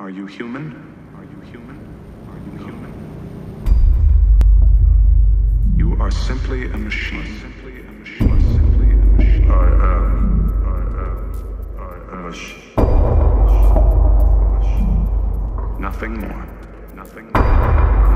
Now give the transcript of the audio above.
Are you human? Are you human? Are you no. human? You are simply a machine. Simply a machine. Simply a machine. I am. I am. I am a machine. Nothing more. Nothing more.